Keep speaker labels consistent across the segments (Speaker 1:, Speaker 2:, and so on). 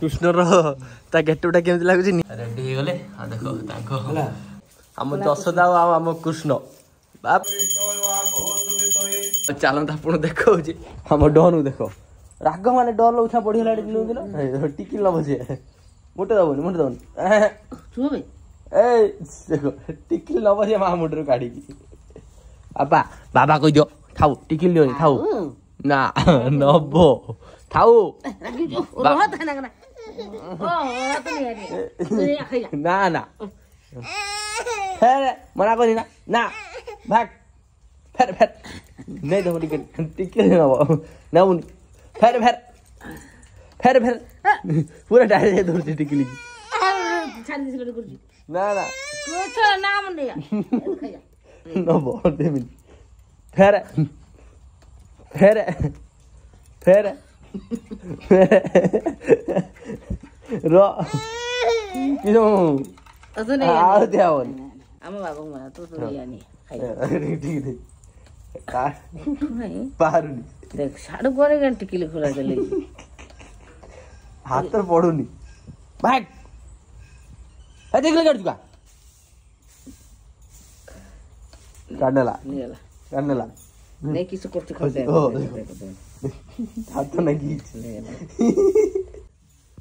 Speaker 1: কৃষ্ণর তা গেটটা কেমতি লাগুছি রেডি হয়ে গলে আর দেখো তাঙ্ক আম দশদা আর আম কৃষ্ণ বাপ চালন্ত আপন দেখাউছি আম ডনু দেখো রাগ মানে ডর লউছা পড়িলা দিন দিন টিকি লব সে মোটে দবনি মোটে দবনি
Speaker 2: শুবে
Speaker 1: এই দেখো টিকি লব সে মা মুটর কাড়িকি আপা বাবা কই দিও খাও টিকি লিও খাও না নব খাও
Speaker 2: রাগ
Speaker 1: দিও রহত
Speaker 2: না না
Speaker 1: ના ના ફેરે મના કોઈ ના ના ભાગ ફેર ફેર નહીં તો મોટી ટીકી ના હું ફેર ફેર ફેર ફેર પૂરા ડાયરે દોરતી ટીકી
Speaker 2: લીધી
Speaker 1: ના ના નામ
Speaker 2: નહીં
Speaker 1: નો બોલ દે મિલ ફેર ફેર ફેર अजून आम्हा
Speaker 2: बाबा म्हणा तू तुझी
Speaker 1: পারুনি
Speaker 2: দেখ শাহরুখ খানের গান টিকিলে খোলা গেলে
Speaker 1: হাত তোর পড়ুনি ভাগ দেখলে কাটু কা কান্নালা কান্নালা
Speaker 2: কিছু করতে
Speaker 1: খাওয়া হাত তো নাকি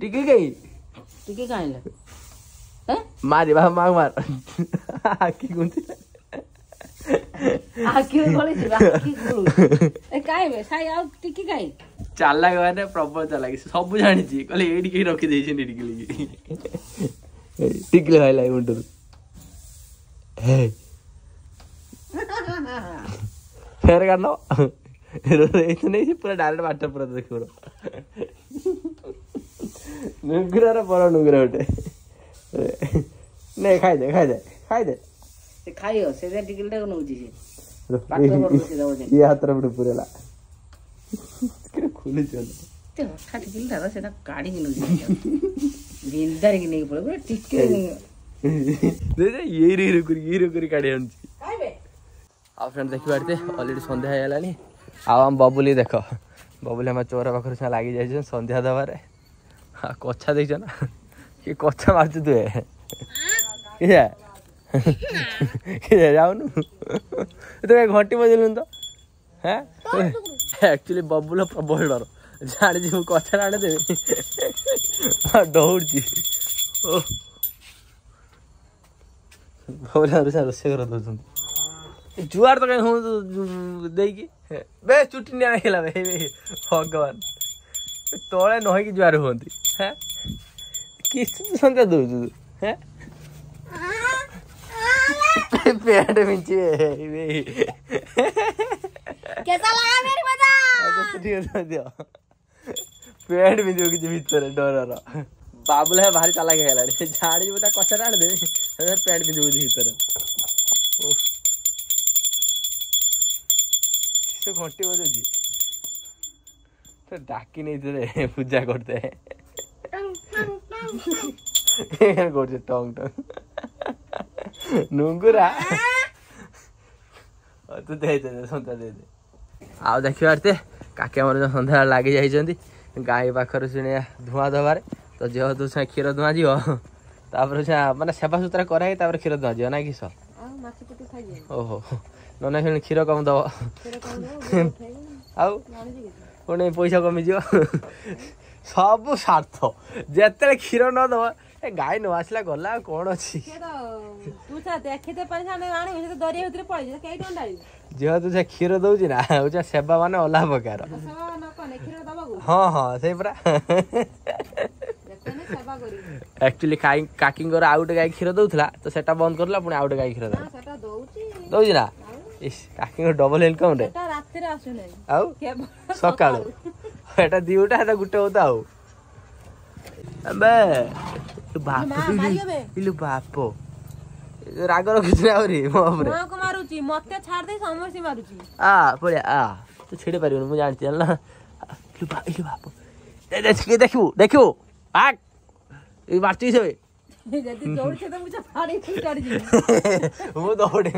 Speaker 1: টিকে গাই
Speaker 2: টিকে গাইল
Speaker 1: মারি বা মাং মার কি গুনছি ଚାଲା ମାନେ ପ୍ରବଳ ଚାଲା କିଛି ସବୁ ଜାଣିଛି କହିଲେ ଏଇଠି କେହି ରଖିଦେଇଛନ୍ତି ଏଇଠି ଟିକିଲି ଭାଇ ଲାଇ ମୁଣ୍ଡରୁ ଫେର କାଢ ନେଇଛି ପୁରା ଡାଇରେକ୍ଟ ବାଟ ପୁରା ଦେଖିବ नुग्रा पड़ा नुग्रा उठे नहीं खाई दे खाई दे खाई दे
Speaker 2: से खाइयो से दे टिकल दे नु जी
Speaker 1: पाक तो बड़ो
Speaker 2: से जाओ ये
Speaker 1: हाथर खुले चल
Speaker 2: तो खाट टिकल दा से ना गाड़ी नु जी गिंदर के नहीं पड़ो टिकल
Speaker 1: दे दे ये रे रे ये रे कुरी काड़े हम
Speaker 2: जी
Speaker 1: फ्रेंड देखि बारते ऑलरेडी संध्या हो गेलानी आ हम बबुली देखो बबुली हमर चोरा पाखर से लागी जाय छे संध्या दवारे कछा अच्छा देख ना कि कछा मार्च तुए जाऊन तुम घंटी बजल तो एक्चुअली बबुल प्रबल डर जान जी कछा आने दे दौड़ी से कर जुआर तो कहीं कि तो बे चुट्टी भगवान तले नुह कि जुआर हमारी হ্যাঁ কিছু সন্ধ্যা डर बाबुल है भारी चला है झाड़ी बता कचरा आने दे पैंट मिंचे के घंटी बजे जी तो नहीं थे पूजा करते এর করছে টং টং নুঙ্গুরা ତୁ ଦେଇଦେ ସନ୍ଧ୍ୟା ଦେଇଦେ ଆଉ ଦେଖିବା ଏତେ କାକି ଆମର ଯେଉଁ ସନ୍ଧ୍ୟା ଲାଗି ଯାଇଛନ୍ତି ଗାଈ ପାଖରୁ ଶୁଣିବା ଧୂଆଁ ଦେବାରେ ତ ଯେହେତୁ ସେ କ୍ଷୀର ଧୂଆଁ ଯିବ ତାପରେ ସେ ମାନେ ସେବା ସୁତୁରା କରେ ତାପରେ କ୍ଷୀର ଧୂଆଁ ଯିବ ନା କି ସହ ଓହୋ ନନେ ଶୁଣି କ୍ଷୀର କମ୍ ଦେବ ଆଉ ପୁଣି ପଇସା କମିଯିବ ସବୁ ସ୍ୱାର୍ଥ ଯେତେବେଳେ କ୍ଷୀର ନ ଦବ ଏ ଗାଈ ନ ଆସିଲା ଗଲା ଆଉ କ'ଣ ଅଛି ଯେହେତୁ ସେ କ୍ଷୀର ଦଉଛି ନା ହଉଛି ସେବା ମାନେ ଅଲଗା ପ୍ରକାର ହଁ ହଁ ସେଇ ପରା ଆକ୍ଚୁଆଲି କାକିଙ୍କର ଆଉ ଗୋଟେ ଗାଈ କ୍ଷୀର ଦଉଥିଲା ତ ସେଟା ବନ୍ଦ କରିଲା ପୁଣି ଆଉ ଗୋଟେ ଗାଈ କ୍ଷୀର ଦେଲା ଦଉଛି ନା କାକିଙ୍କ ଡବଲ ଇନକମ୍ରେ
Speaker 3: ରେ
Speaker 1: ଆଉ
Speaker 3: ସକାଳୁ
Speaker 1: এটা দিউটা এটা গুটে হতা হও আবে বাপ ইলু বাপ রাগ রখিছ না আরে মো উপরে মো
Speaker 3: কো মারুচি মতে ছাড় দে সমস্ত মারুচি
Speaker 1: আ পড়ে আ তো ছেড়ে পারিও না মু জানছি না ইলু বাপ ইলু বাপ দেখি দেখিও দেখিও আক এই মারছি সবে
Speaker 3: যদি দৌড়ছে তো মুঝে ফাড়ি ফুল কাটি দিবি
Speaker 1: ও দৌড়ে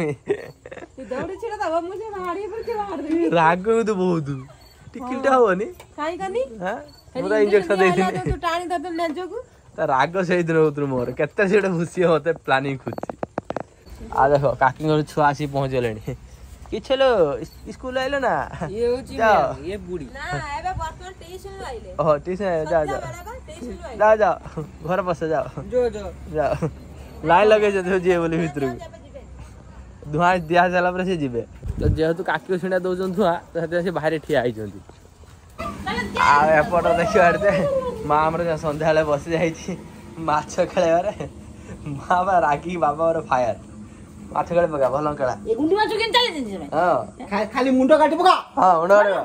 Speaker 3: দৌড়ছে না তবে মুঝে ফাড়ি ফুল কাটি দিবি রাগ
Speaker 1: করু তো বহুত ती किलटा
Speaker 3: काई कानी
Speaker 1: हां मोरा इंजेक्शन देदिने तो
Speaker 3: टाणी ददम नेजोगु
Speaker 1: ता राग सहित रहउत्रु मोर केते सेडा खुशी होते प्लानिंग खुची आ देखो काकी घर छुआ आसी पहुंच गेलेनी कि छलो स्कूल आइलो ना ये होची
Speaker 2: ये बूढ़ी
Speaker 3: ना एबे वर्तमान ट्यूशन आइले
Speaker 1: ओ ट्यूशन जा
Speaker 3: जा जा
Speaker 1: जा घर बस जाओ
Speaker 4: जो जो
Speaker 1: जा लाइन लगे जते जे बोली भीतर ଧୂଆଁ ଦିଆସାରିଲା ପରେ ସେ ଯିବେ ତ ଯେହେତୁ କାକିର ଛିଣ୍ଡା ଦେଉଛନ୍ତି ଧୂଆଁ ତ ସେଥିପାଇଁ ସେ ବାହାରେ ଠିଆ ହେଇଛନ୍ତି ଆଉ ଏପଟ ଦେଖିବା ଯେ ମା ଆମର ସନ୍ଧ୍ୟାବେଳେ ବସି ଯାଇଛି ମାଛ ଖେଳିବାରେ ମା ବା ରାଗିକି ବାବା ମୋର ଫାୟାର ମାଛ ଖେଳି ପକା ଭଲ ଖେଳା ହଁ
Speaker 4: ଖାଲି ମୁଣ୍ଡ କାଟି ପକା
Speaker 1: ହଁ ମୁଣ୍ଡ କାଟି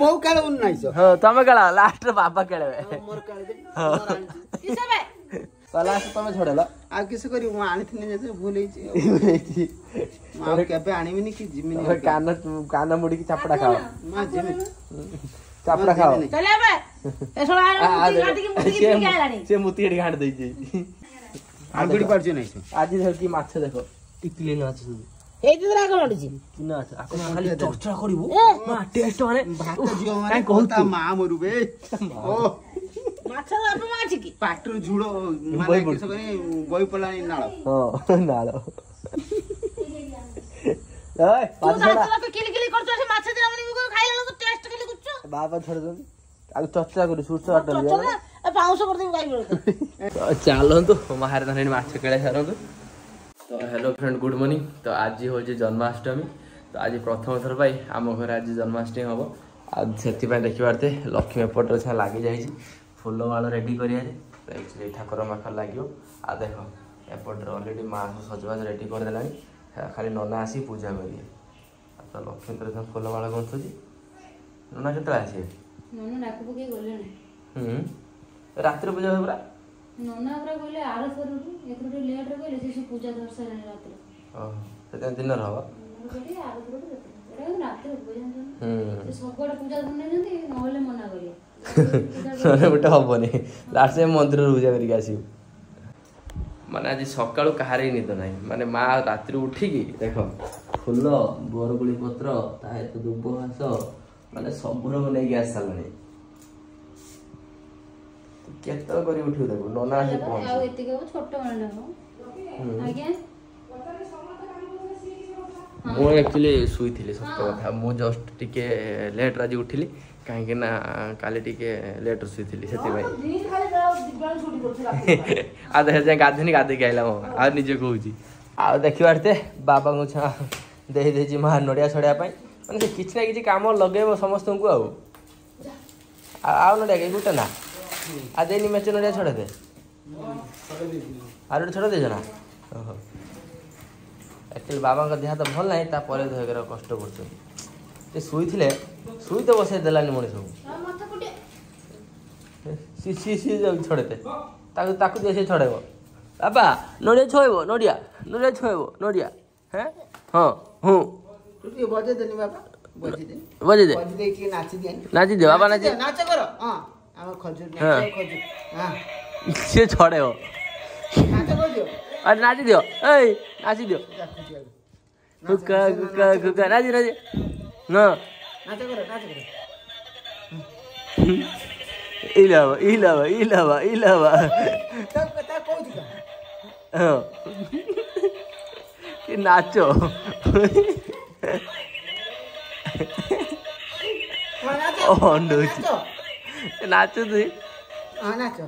Speaker 4: ಬೌ ಕಳೆ ಉನ್ನಾಯ್ಸು
Speaker 1: ಹೋ ತಮ್ಮ ಕಳ ಲಾಸ್ಟ್ ಬಾಬಾ ಕಳೆವೆ ଲାଷ୍ଟ ତମେ ଛଡେଇଲ
Speaker 4: ଆଉ କିସ କରିବି ମୁଁ ଆଣିଥିଲି ଯେତେ ଭୁଲ ହେଇଛି ଆଉ କେବେ ଆଣିବିନି କି ଯିମିନି କାନ
Speaker 1: କାନ ମୁଡିକି ଚାପଡା ଖାଅ ଚାପଡା ଖାଅ ସେ ମୁତି ଏଠି ଘାଣ୍ଟି ଦେଇଛି ଆଗୁଡି
Speaker 4: ପାରୁଛି ନାହିଁ
Speaker 1: ଆଜି ଧରିକି ମାଛ ଦେଖ ଟିକିଲି ମାଛ ସବୁ
Speaker 2: ସେଇଥିରେ ଆଉ କ'ଣ
Speaker 1: ଉଠୁଛି ଚର୍ଚ୍ଚା କରିବୁ
Speaker 4: ମା ମରୁ ବେ
Speaker 2: ମାଛ ବାପା ଅଛି କି
Speaker 4: ପାଟିରୁ ଝୁଳ ବହି ପଡ଼ିଲାଣି ନାଳ
Speaker 1: ହଁ ନାଳ ବାପା ଛାଡ଼ୁଛନ୍ତି ଆଉ ଚର୍ଚ୍ଚା କରୁ ସୁସ୍ଥ ଚାଲନ୍ତୁ ମହାରାଜା ମାଛ ଖେଳା ସାରନ୍ତୁ ତ ହ୍ୟାଲୋ ଫ୍ରେଣ୍ଡ ଗୁଡ଼ ମର୍ଣ୍ଣିଂ ତ ଆଜି ହେଉଛି ଜନ୍ମାଷ୍ଟମୀ ତ ଆଜି ପ୍ରଥମ ଥର ପାଇଁ ଆମ ଘରେ ଆଜି ଜନ୍ମାଷ୍ଟମୀ ହେବ ଆଉ ସେଥିପାଇଁ ଦେଖିପାରୁଥିବେ ଲକ୍ଷ୍ମୀ ଏପଟରେ ସିନା ଲାଗିଯାଇଛି ଫୁଲମାଳ ରେଡ଼ି କରିବାରେ ଆକ୍ଚୁଆଲି ଠାକୁର ପାଖରେ ଲାଗିବ ଆଉ ଦେଖ ଏପଟରେ ଅଲରେଡ଼ି ମା ସଜବାଜ ରେଡ଼ି କରିଦେଲାଣି ଖାଲି ନନା ଆସି ପୂଜା କରିବେ ଆଉ ତ ଲକ୍ଷ୍ମୀ ତୋର ସିନା ଫୁଲମାଳ ଗୁନ୍ଥୁଛି ନନା କେତେବେଳେ ଆସିବେ
Speaker 5: ରାତିରେ
Speaker 1: ପୂଜା ହୁଏ ପୁରା
Speaker 5: ନନା ପରା କହିଲେ ଆର ଥରରୁ ଏଥରଟି ଲେଟ୍ରେ କହିଲେ ସେ ସବୁ ପୂଜା ଧରିସାରିଲେ ରାତିରେ
Speaker 1: ସେଥିପାଇଁ ଦିନର ହବ ମାନେ ଆଜି ସକାଳୁ କାହାର ନିଦ ନାହିଁ ମାନେ ମା ରାତିରୁ ଉଠିକି ଦେଖ ଫୁଲ ବରଗୁଳି ପତ୍ର ତା ଦୁବ ଘାସ ମାନେ ସବୁ ରଙ୍ଗ ନେଇକି ଆସିସାରିଲାଣି କେତେବେଳେ କରି ଉଠିବୁ ତାକୁ ନନା ଆସି ପହଞ୍ଚି ଆଉ
Speaker 5: ଏତିକି ହବ ଛୋଟ ମାନେ ଆଜ୍ଞା ମୁଁ
Speaker 1: ଆକ୍ଚୁଆଲି ଶୋଇଥିଲି ସତ କଥା ମୁଁ ଜଷ୍ଟ ଟିକେ ଲେଟ୍ରେ ଆଜି ଉଠିଲି କାହିଁକି ନା କାଲି ଟିକେ ଲେଟ୍ରେ ଶୋଇଥିଲି ସେଥିପାଇଁ ଆଉ ଦେଖ ଯାଇ ଗାଧୋଇନି ଗାଧୋଇକି ଆଇଲା ମୁଁ ଆଉ ନିଜେ କହୁଛି ଆଉ ଦେଖିବା ଏତେ ବାବାଙ୍କୁ ଛା ଦେଇଦେଇଛି ମା ନଡ଼ିଆ ଛଡ଼େଇବା ପାଇଁ ମାନେ ସେ କିଛି ନା କିଛି କାମ ଲଗେଇବ ସମସ୍ତଙ୍କୁ ଆଉ ଆଉ ନଡ଼ିଆ କେହି ଗୋଟେ ନା আর দেয়নি ম্যাচের ওটা ছড়ে দে আর ওটা ছড়ে দিয়েছ না ଓହୋ ଆକ୍ଚୁଆଲି ବାବାଙ୍କ ଦେହ ହାତ ଭଲ ନାହିଁ ତାପରେ ଧୋଇକର କଷ୍ଟ କରୁଛୁ ସେ ଶୋଇଥିଲେ ଶୋଇ ତ ବସେଇ ଦେଲାନି ମଣିଷକୁ ସିଏ ସିଏ ସିଏ ଯାଉଛି ଛଡ଼େତେ ତାକୁ ତାକୁ ଦିଅ ସିଏ ଛଡ଼େଇବ ବାପା ନଡ଼ିଆ ଛୁଆଇବ ନଡ଼ିଆ ନଡ଼ିଆ ଛୁଆଇବ ନଡ଼ିଆ ହଁ ହଁ ହଁ
Speaker 4: ବଜେଇ ଦେନି ବାପା ବଜେଇ ଦେ
Speaker 1: ବଜେଇ ଦେ ନାଚି ଦିଅ ବାବା ନାଚି
Speaker 4: ନାଚ କର ହଁ আমার খজুর না খজুর হ্যাঁ
Speaker 1: সে ছড়েও আরে নাচি দিও এই নাচি দিও
Speaker 4: কুকা কুকা কুকা
Speaker 1: নাচি নাচি না
Speaker 4: নাচ করো নাচ করো
Speaker 1: ইলাবা ইলাবা ইলাবা ইলাবা
Speaker 4: তা কৌছি
Speaker 1: হ্যাঁ কি নাচ
Speaker 4: 어, 너.
Speaker 1: नाचो तू
Speaker 4: हाँ नाचो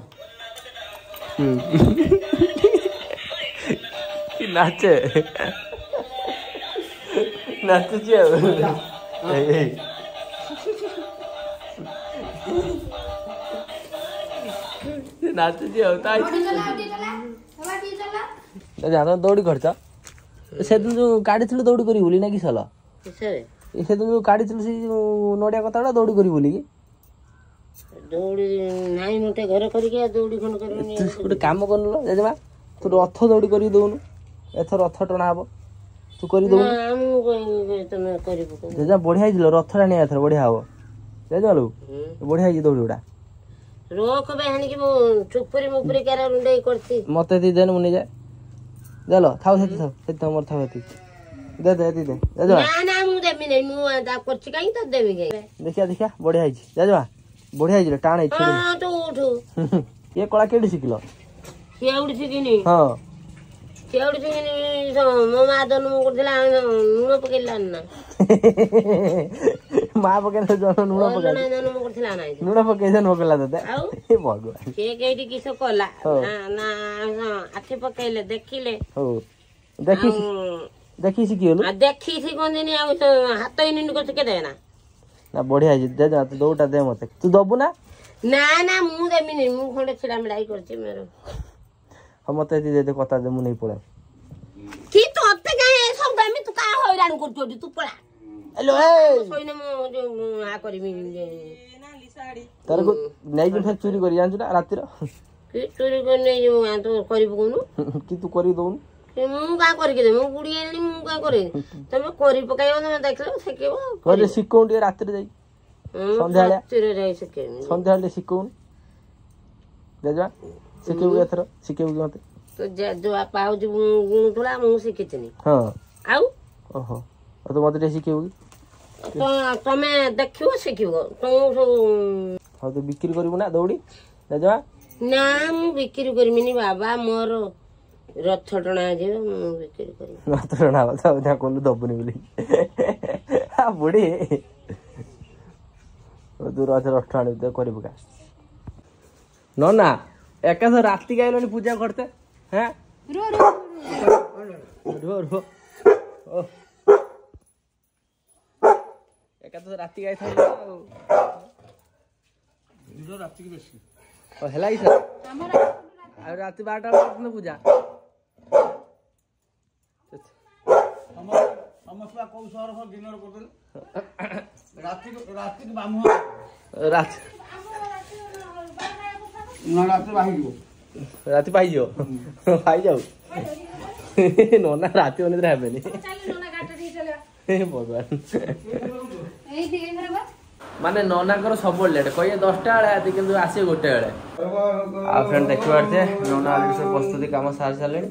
Speaker 1: नाचे नाचे जी नाचे जी होता है जानो दौड़ी खर्चा ସେଦିନ ଯୋଉ କାଢିଥିଲୁ ଦୌଡ଼ି କରି ବୋଲି ନା କି ସଲ ସେଦିନ ଯୋଉ କାଢିଥିଲୁ ସେ ନଡିଆ କଥାଟା ଦୌଡ଼ି କରି ବୋଲିକି
Speaker 6: ଦୌଡ଼ି ନାହିଁ ମୁଁ ଟିକେ ଘରେ କରିକି ଦୌଡ଼ି ଖଣ୍ଡ କରିବିନି ଗୋଟେ
Speaker 1: କାମ କରୁନୁ ଲ ଜେଜେମା
Speaker 6: ତୁ
Speaker 1: ରଥ ଦୌଡ଼ି କରିକି ଦଉନୁ ଏଥର ରଥ ଟଣା ହବ ତୁ କରି
Speaker 6: ଦଉନୁ ତମେ କରିବୁ ଜେଜେମା
Speaker 1: ବଢ଼ିଆ ହେଇଥିଲ ରଥ ଟାଣିବା ଏଥର ବଢ଼ିଆ ହବ ଜାଣିଲୁ ବଢ଼ିଆ ହେଇଛି ଦୌଡ଼ି ଗୁଡ଼ା
Speaker 6: ରୋକ ପାଇଁ ହାଣିକି ମୁଁ ଚୁପୁରି ମୁପୁରି କାରା ରୁଣ୍ଡେଇ କରିଛି
Speaker 1: ମତେ ଦେଇ ଦେନ ମୁଁ ନେଇଯାଏ ଦେଲ ଥାଉ ସେଠି ଥାଉ ସେଠି ଥାଉ ମୋର ଥାଉ ଏଠି ଦେ ଦେ ଦେ ଦେ
Speaker 6: ନା ନା ମୁଁ ଦେବି ନାହିଁ ମୁଁ ତା କରିଛି କାହିଁ ତ ଦେବି କାହିଁ
Speaker 1: ଦେଖିଆ ଦେଖିଆ ବଢ଼ିଆ ହେଇଛି ଜାଣିବା ବଢିଆ ହେଇଯିବ ଟାଣ ହେଇଛି ଇଏ କଳା କେଉଠି ଶିଖିଲ
Speaker 6: କେଉଠି ଶିଖିନି
Speaker 1: ହଁ
Speaker 6: କେଉଠି ଶିଖିନି ମୋ ମା ଜନ୍ମ କରୁଥିଲା ଲୁଣ ପକେଇଲାନି ନା
Speaker 1: ମା ପକେଇଲା ଜନ୍ମ ଲୁଣ ପକେଇଲା
Speaker 6: ଜନ୍ମ କରୁଥିଲା ନା
Speaker 1: ଲୁଣ ପକେଇ ଜନ୍ମ କଲା ତତେ
Speaker 6: ଆଉ
Speaker 1: ଭଗବାନ
Speaker 6: ସେ କେଇଟି କିସ କଲା ନା ଆଖି ପକେଇଲେ ଦେଖିଲେ
Speaker 1: ହଉ ଦେଖି ଦେଖି ଶିଖିଗଲୁ
Speaker 6: ଦେଖି ଶିଖନ୍ତିନି ଆଉ ହାତ ଇନିନି କରି ଶିଖେଇ ଦେବେ ନା
Speaker 1: না বঢ়িয়া হয়েছে দে না তুই দৌটা দে মতে তুই দেবু না
Speaker 6: না না মু দেবিনি মু খন্ডে ছিলাম লাই করছি মেরো
Speaker 1: হ মতে দি দে কথা দে মু নেই পড়া
Speaker 6: কি তোতে গায়ে সব আমি তো কা হইরান করছি তুই পড়া
Speaker 1: হ্যালো এই
Speaker 6: সইনে মু আ করিমি
Speaker 3: না লিসাড়ি
Speaker 1: তার কো নাই যে চুরি করি জানছ না রাতির
Speaker 6: কি চুরি করে নেই যে তো করিব কোন
Speaker 1: কি তুই করি দউন
Speaker 6: ଶିଖଉନ ଟିକେ
Speaker 1: ରାତିରେ ଯାଇ
Speaker 6: ସନ୍ଧ୍ୟାବେଳେ
Speaker 1: ଶିଖଉନ ଜେଜେବା ଶିଖେଇବୁ ଏଥର ଶିଖେଇବୁ କି ମତେ ବିକ୍ରି କରିବୁ ନା ଦୌଡି
Speaker 6: ନା ମୁଁ ବିକ୍ରି କରିବିନି ବାବା ମୋର ରଥ ଟଣା ଯେ ମୁଁ ବିକ୍ରି କରିବି
Speaker 1: ରଥ ଟଣା ହବ ଆଉ ଯାହା କହିଲୁ ଦବୁନି ବୋଲି ବୁଢ଼ୀ ତୁ ରଥ ରଥ ଟଣା କରିବୁ କା ନନା ଏକା ସହ ରାତି ଗାଇଲଣି ପୂଜା କରତେ ହଁ
Speaker 5: ରୁହ
Speaker 1: ରୁହ ଏକା ତ ରାତି ଗାଇଥାନ୍ତି ଆଉ
Speaker 4: ରାତିକି ବେଶୀ
Speaker 1: ହେଲା କି ସାର୍ ଆଉ ରାତି ବାରଟା ପର୍ଯ୍ୟନ୍ତ ପୂଜା
Speaker 4: ରାତି
Speaker 1: ପାଇଯିବ ପାଇଯାଉ ନନା ରାତି ଅନିଦ୍ରା ହେବେନି ଭଗବାନ ମାନେ ନନାଙ୍କର ସବୁବେଳେ ଲେଟ୍ କହିବେ ଦଶଟା ବେଳେ ଆଜି କିନ୍ତୁ ଆସିବେ ଗୋଟେ ବେଳେ
Speaker 7: ଆଉ
Speaker 1: ଫ୍ରେଣ୍ଡ ଦେଖିପାରୁଛେ ନନା ଅଲରେଡ଼ି ସବୁ ପ୍ରସ୍ତୁତି କାମ ସାରି ସାରିଲେଣି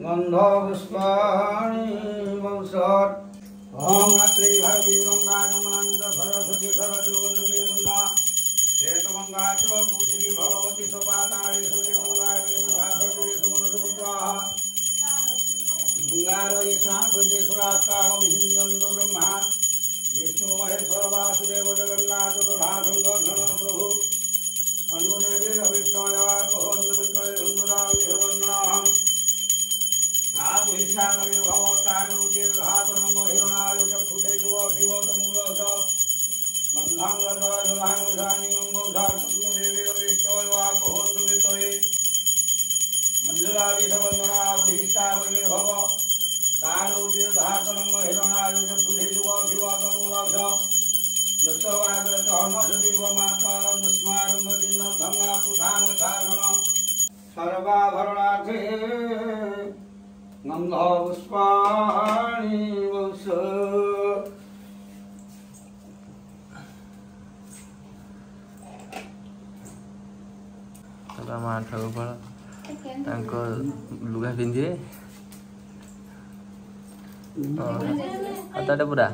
Speaker 7: गन्धपुष्पाणि वंशत् ॐ अत्रि भगवी गङ्गा गमनन्द सरस्वती सरस्वती बन्धुवी वृन्दा श्वेतमङ्गा च पूषिकी भगवती स्वपाताळी गङ्गारयेशाभुजेश्वरात्तावंसिन्दन्तु ब्रह्मा विष्णु महेश्वर वासुदेव जगन्नाथ प्रभा गङ्गघन प्रभु अनुदेवे अविष्णया भवन्तु विष्णये सुन्दराविहवन्नाहम् आकुशामयो भवतानो जीर्घातनमो हिरणायो चक्षुषेजो शिवतमूलसो मन्धाङ्गधानुधानियङ्गोधासुविवेदविष्टोयापहोन्दुवितये तानो जीर्घातनमो हिरणायो चक्षुषेजो शिवतमूलस यतो वागरतो हनसदिव मातारं तस्मारं वदिन्नं धम्ना पुधान धारण सर्वाभरणार्थे गन्धस्वाणि वंश
Speaker 1: ମା ଠାକୁରପାଳ
Speaker 5: ତାଙ୍କ
Speaker 1: ଲୁଗା ପିନ୍ଧିବେ ଅଦାଟା ପୁରା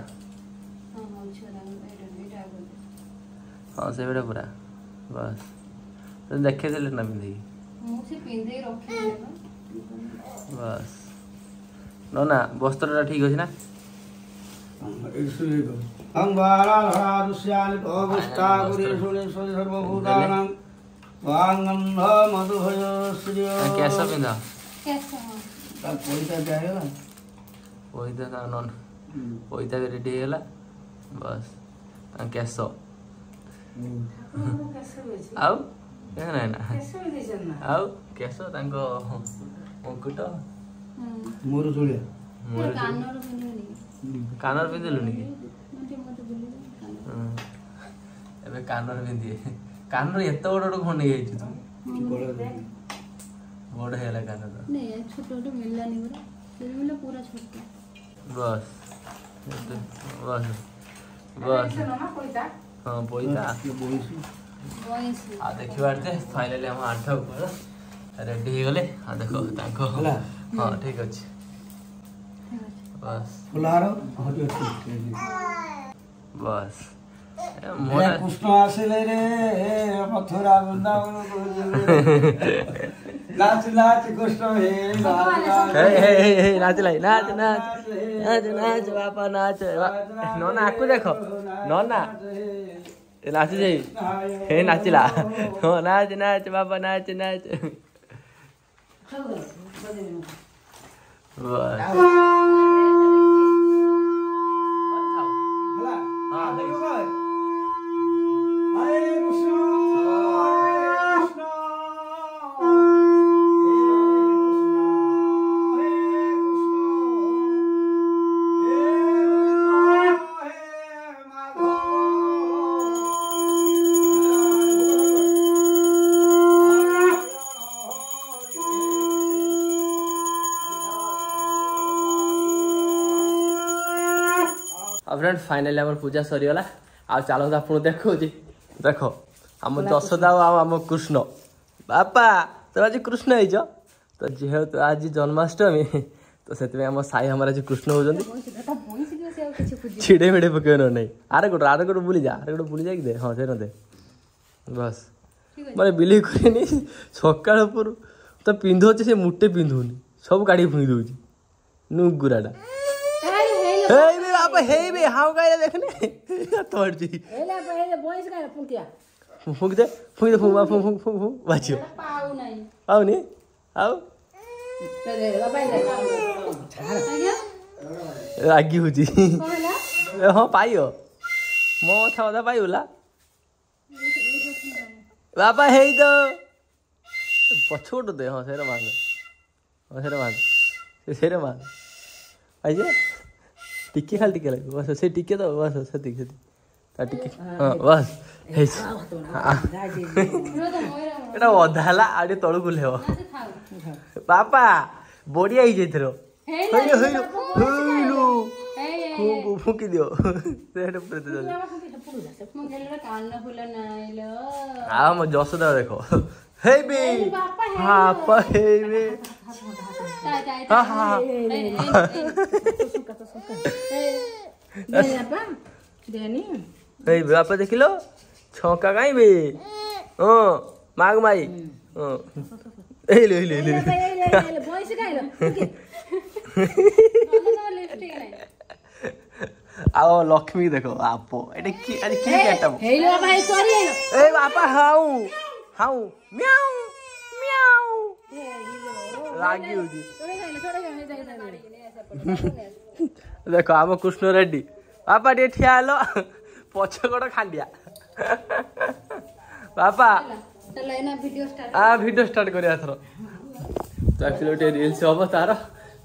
Speaker 1: ହଁ ସେଇଟା ପୁରା ବାସ୍ ଦେଖେଇଦେଲେ ନା ପିନ୍ଧିକି ବାସ୍ ନନା ବସ୍ତ୍ରଟା ଠିକ୍ ଅଛି ନା
Speaker 7: କ୍ୟାସ ପିନ୍ଧ ପଇସା
Speaker 4: ପଇସା ତାଙ୍କ
Speaker 1: ନନା ପଇସା ବି ରେଡ଼ି ହେଇଗଲା ବସ୍ ତାଙ୍କ କ୍ୟାସ ଆଉ ନା ଆଉ କ୍ୟାସ ତାଙ୍କ ମୁକୁଟ
Speaker 4: ମୋର ଚୁଳିଆ
Speaker 5: କାନର
Speaker 1: ପିନ୍ଧିଲୁନି କି ଏବେ କାନର ପିନ୍ଧିବେ କାନର ଏତେ ବଡ଼ ଗୋଟେ ଖଣ୍ଡେ ହେଇଯାଇଛି ତୁ
Speaker 5: ବଡ଼
Speaker 1: ହେଇଗଲା କାନର ବସ୍ ବସ୍ ବସ୍ ହଁ ପଇସା ଆଉ
Speaker 5: ଦେଖିବାର ଯେ
Speaker 1: ଫାଇନାଲି ଆମ ଆଣ୍ଠ ରେଡି ହେଇଗଲେ ଆଉ ଦେଖ ତାଙ୍କ ହେଲା ହଁ ଠିକ୍ ଅଛି ବାସ୍ ବାସ୍
Speaker 7: କୃଷ୍ଣ
Speaker 4: ଆସିଲେ
Speaker 7: ରେ ମଥୁରା ବୃନ୍ଦାବନ ନାଚ ନାଚ କୃଷ୍ଣ
Speaker 4: ହେ
Speaker 5: ନାଚ
Speaker 1: ଲାଇ ନାଚ ନାଚ
Speaker 7: ନାଚ ନାଚ
Speaker 1: ବାପା ନାଚ ନନା ଆକୁ ଦେଖ ନନା ନାଚି ଯାଇ
Speaker 4: ହେ ନାଚିଲା ହଁ
Speaker 1: ନାଚ ନାଚ ବାପା ନାଚ ନାଚ rồi. Vẫn thẳng.
Speaker 4: Thế là. À, đây.
Speaker 1: Friend finally আমার ପୂଜା ସରିଗଲା ଆଉ ଚାଲନ୍ତୁ ଆପଣଙ୍କୁ ଦେଖାଉଛି ଦେଖ ଆମ ଯଶୋଦା ଆଉ ଆମ କୃଷ୍ଣ ବାପା ତମେ ଆଜି କୃଷ୍ଣ ହେଇଛ ତ ଯେହେତୁ ଆଜି ଜନ୍ମାଷ୍ଟମୀ ତ ସେଥିପାଇଁ ଆମ ସାଇ ଆମର ଆଜି କୃଷ୍ଣ ହେଉଛନ୍ତି
Speaker 5: ଛିଡ଼େଇ
Speaker 1: ମିଡ଼େଇ ପକେଇବ ନ ନାଇଁ ଆର ଗୋଟେ ଆର ଗୋଟେ ବୁଲି ଯା ଆର ଗୋଟେ ବୁଲି ଯାଇକି ଦେ ହଁ ସେ ନଦେ ବାସ୍
Speaker 5: ମାନେ
Speaker 1: ବିଲିଭ୍ କରିନି ସକାଳ ଉପରୁ ତ ପିନ୍ଧୁଛି ସେ ମୁଟେ ପିନ୍ଧୁନି ସବୁ କାଢ଼ିକି ଫୁଣି ଦେଉଛି ନୁଗୁରାଟା
Speaker 5: अब
Speaker 1: बे हाउ गाय तो देखने तोड़ जी
Speaker 2: एला पहले बॉयज गाय फुंकिया
Speaker 1: फुंक दे फुंक दे फुंक फुंक फुंक फुंक फुंक बाचियो
Speaker 5: पाउ नहीं
Speaker 1: पाउ नहीं आओ
Speaker 2: ले आ बाय ले
Speaker 1: रागी हुजी
Speaker 5: हां
Speaker 1: हाँ, पाइयो मो था ओदा पाइयोला बाबा हेई दो पछोट दे हां सेरे मांग हां सेरे मांग सेरे मांग आइए ଟିକେ ଖାଲି ଟିକେ लागू ବାସ से ଟିକେ ତ ବାସ ସେତିକି टिक्की से ता टिक्की हां बस
Speaker 2: हे
Speaker 5: एटा अधा
Speaker 1: हला आडे तळु गुलेव पापा बढिया ही जेथरो
Speaker 5: हेलो
Speaker 1: हेलो हेलो हेबी पापा हेबी
Speaker 5: हाँ हाँ
Speaker 1: बापा देख लो छौका कहीं भी ओ माग माई ओ ए ले ले ले
Speaker 2: वॉइस गाइलो
Speaker 1: आओ लक्ष्मी देखो आपो एटा की अरे की कैटम
Speaker 5: हेलो भाई सॉरी
Speaker 1: ए बापा हाउ हाऊ म्याव म्याव रागी होती देखो आम कृष्ण रेड्डी बापा टे ठिया हेलो पछ गोड़ खांडिया बापा
Speaker 5: हाँ
Speaker 1: भिडियो स्टार्ट कर थर तो एक्चुअली गोटे रिल्स हम तार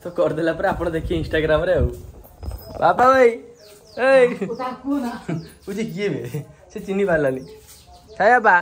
Speaker 1: तो करदे पर आप देखिए इंस्टाग्राम रे बापा भाई ए
Speaker 8: बुझे
Speaker 1: किए बे से चिन्ह पारानी छाया बा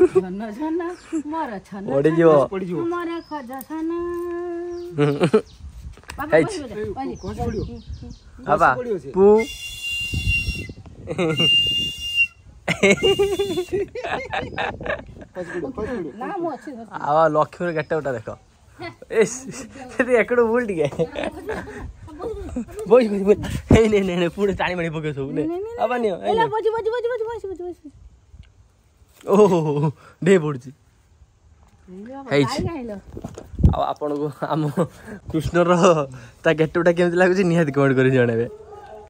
Speaker 1: गेट
Speaker 2: एकड़
Speaker 1: मणी लक्षामाके सबु नि ଓହୋ ଡେଇଁ ପଡ଼ୁଛି ହେଇଛି ଆଉ ଆପଣଙ୍କୁ ଆମ କୃଷ୍ଣର ତା ଗେଟଅପ୍ଟା କେମିତି ଲାଗୁଛି ନିହାତି କମେଣ୍ଟ କରି ଜଣାଇବେ